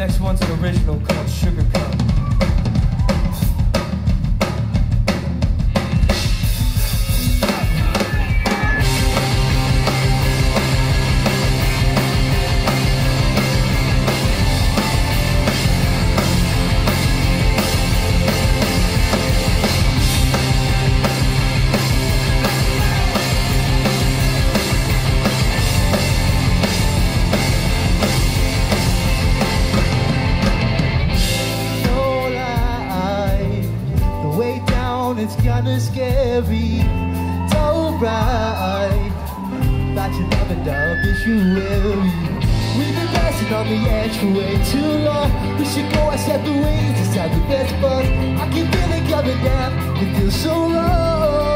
next one's an original called Sugar Coat. it's kinda scary. It's alright that you never doubt this you will. We've been dancing on the edge for way too long. We should go and set the wings inside the best bus. I feel feeling coming down. It feels so wrong.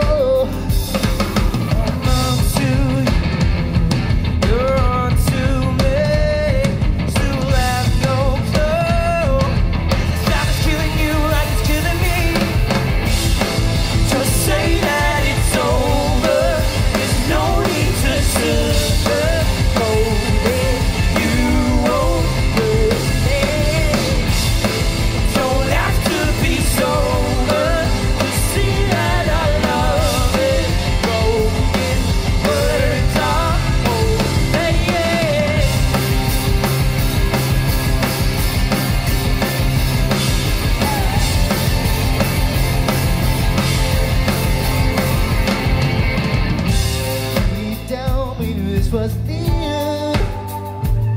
first year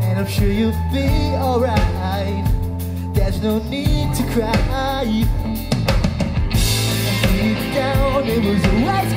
And I'm sure you'll be alright. There's no need to cry. Deep down it was always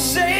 say